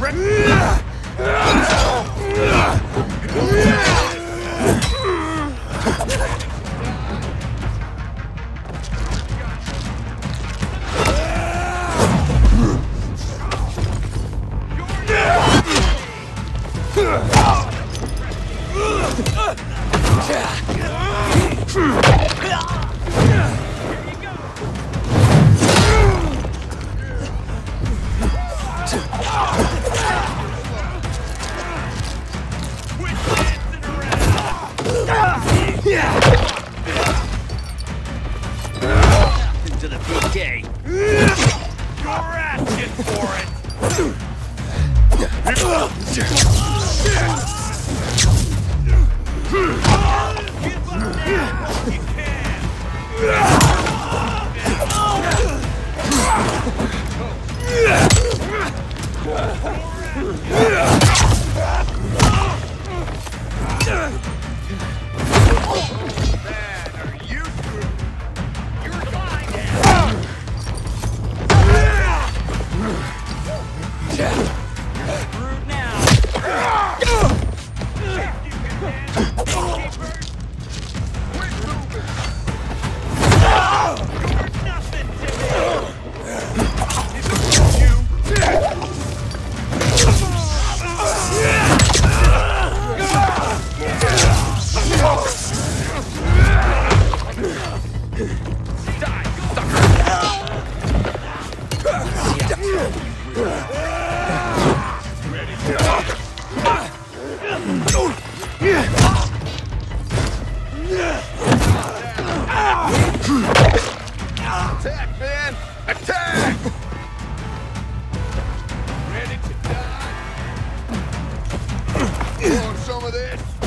Ready? You're asking for it. Man, Attack! Ready to die. Want some of this?